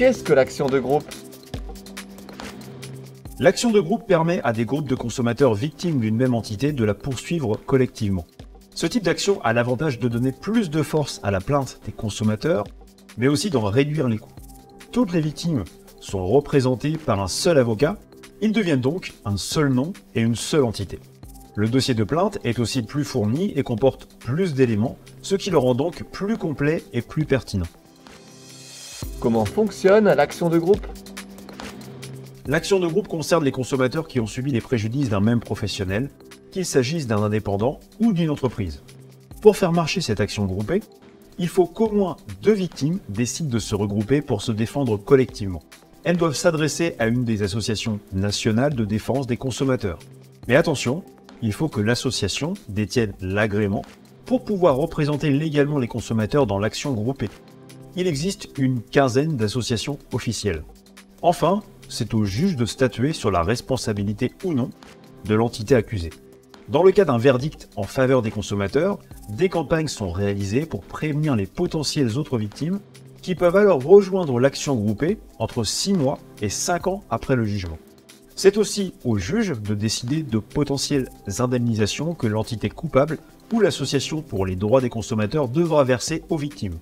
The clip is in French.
Qu'est-ce que l'action de groupe L'action de groupe permet à des groupes de consommateurs victimes d'une même entité de la poursuivre collectivement. Ce type d'action a l'avantage de donner plus de force à la plainte des consommateurs, mais aussi d'en réduire les coûts. Toutes les victimes sont représentées par un seul avocat, ils deviennent donc un seul nom et une seule entité. Le dossier de plainte est aussi plus fourni et comporte plus d'éléments, ce qui le rend donc plus complet et plus pertinent. Comment fonctionne l'action de groupe L'action de groupe concerne les consommateurs qui ont subi les préjudices d'un même professionnel, qu'il s'agisse d'un indépendant ou d'une entreprise. Pour faire marcher cette action groupée, il faut qu'au moins deux victimes décident de se regrouper pour se défendre collectivement. Elles doivent s'adresser à une des associations nationales de défense des consommateurs. Mais attention, il faut que l'association détienne l'agrément pour pouvoir représenter légalement les consommateurs dans l'action groupée. Il existe une quinzaine d'associations officielles. Enfin, c'est au juge de statuer sur la responsabilité ou non de l'entité accusée. Dans le cas d'un verdict en faveur des consommateurs, des campagnes sont réalisées pour prévenir les potentielles autres victimes qui peuvent alors rejoindre l'action groupée entre 6 mois et 5 ans après le jugement. C'est aussi au juge de décider de potentielles indemnisations que l'entité coupable ou l'association pour les droits des consommateurs devra verser aux victimes.